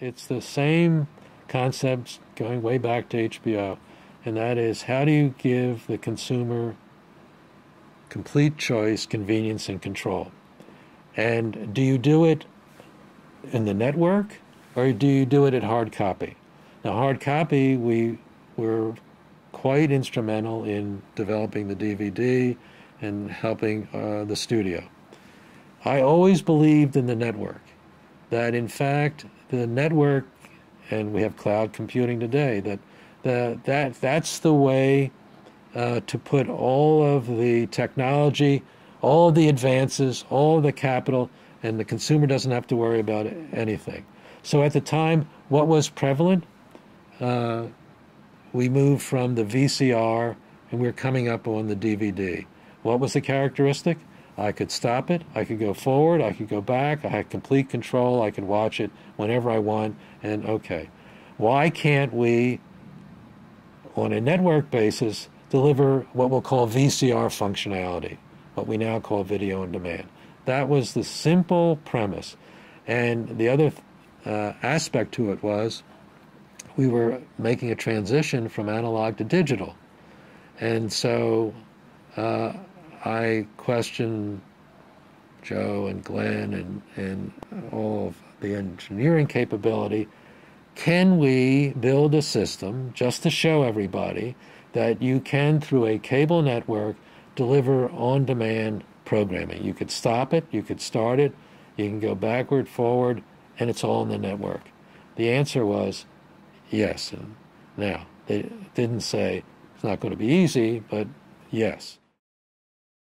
It's the same concept going way back to HBO, and that is how do you give the consumer complete choice, convenience, and control? And do you do it in the network or do you do it at hard copy? Now, hard copy, we were quite instrumental in developing the DVD and helping uh, the studio. I always believed in the network, that in fact, the network, and we have cloud computing today, that, the, that that's the way uh, to put all of the technology, all of the advances, all of the capital, and the consumer doesn't have to worry about anything. So at the time, what was prevalent? Uh, we moved from the VCR and we are coming up on the DVD. What was the characteristic? I could stop it, I could go forward, I could go back, I had complete control, I could watch it whenever I want, and okay. Why can't we, on a network basis, deliver what we'll call VCR functionality, what we now call video on demand? That was the simple premise. And the other uh, aspect to it was we were making a transition from analog to digital. And so uh, I questioned Joe and Glenn and, and all of the engineering capability. Can we build a system just to show everybody that you can, through a cable network, deliver on demand programming? You could stop it, you could start it, you can go backward, forward, and it's all in the network. The answer was Yes. And now, they didn't say it's not going to be easy, but yes.